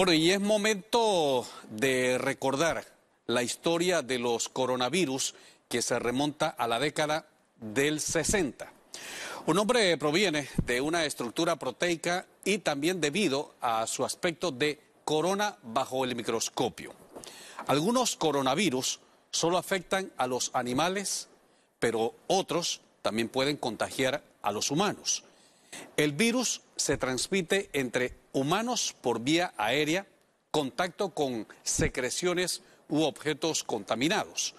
Bueno, y es momento de recordar la historia de los coronavirus que se remonta a la década del 60. Un nombre proviene de una estructura proteica y también debido a su aspecto de corona bajo el microscopio. Algunos coronavirus solo afectan a los animales, pero otros también pueden contagiar a los humanos. El virus se transmite entre humanos por vía aérea, contacto con secreciones u objetos contaminados.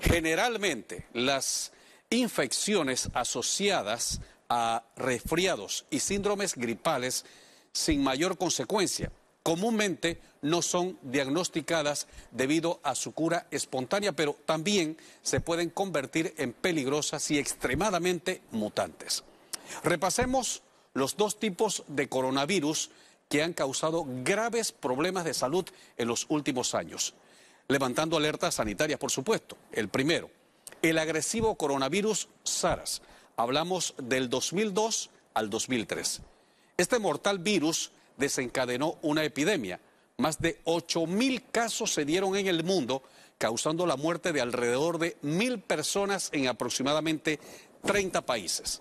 Generalmente las infecciones asociadas a resfriados y síndromes gripales sin mayor consecuencia comúnmente no son diagnosticadas debido a su cura espontánea, pero también se pueden convertir en peligrosas y extremadamente mutantes. Repasemos los dos tipos de coronavirus que han causado graves problemas de salud en los últimos años, levantando alertas sanitarias, por supuesto. El primero, el agresivo coronavirus SARS. Hablamos del 2002 al 2003. Este mortal virus desencadenó una epidemia. Más de 8.000 casos se dieron en el mundo, causando la muerte de alrededor de mil personas en aproximadamente 30 países.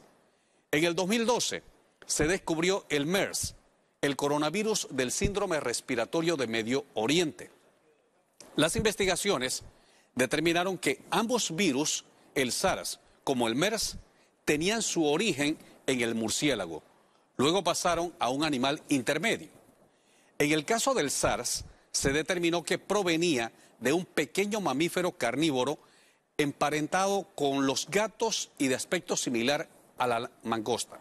En el 2012 se descubrió el MERS, el coronavirus del síndrome respiratorio de Medio Oriente. Las investigaciones determinaron que ambos virus, el SARS como el MERS, tenían su origen en el murciélago. Luego pasaron a un animal intermedio. En el caso del SARS, se determinó que provenía de un pequeño mamífero carnívoro emparentado con los gatos y de aspecto similar a la mangosta.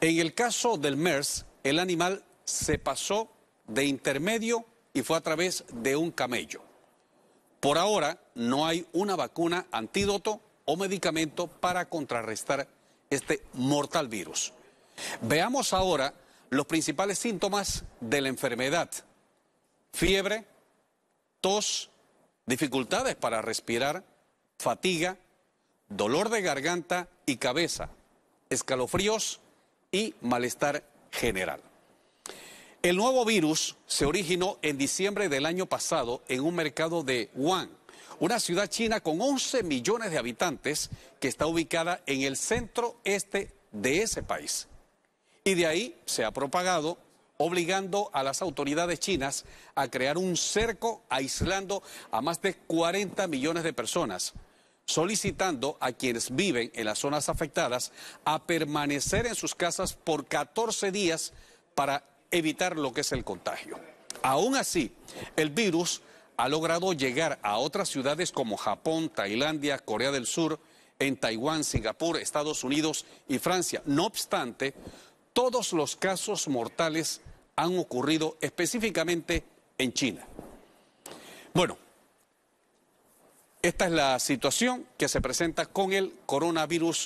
En el caso del MERS, el animal se pasó de intermedio y fue a través de un camello. Por ahora no hay una vacuna, antídoto o medicamento para contrarrestar este mortal virus. Veamos ahora los principales síntomas de la enfermedad. Fiebre, tos, dificultades para respirar, fatiga, dolor de garganta y cabeza, escalofríos y malestar general. El nuevo virus se originó en diciembre del año pasado en un mercado de Wuhan, una ciudad china con 11 millones de habitantes que está ubicada en el centro este de ese país. Y de ahí se ha propagado obligando a las autoridades chinas a crear un cerco aislando a más de 40 millones de personas, solicitando a quienes viven en las zonas afectadas a permanecer en sus casas por 14 días para evitar lo que es el contagio. Aún así, el virus ha logrado llegar a otras ciudades como Japón, Tailandia, Corea del Sur, en Taiwán, Singapur, Estados Unidos y Francia. No obstante, todos los casos mortales han ocurrido específicamente en China. Bueno, esta es la situación que se presenta con el coronavirus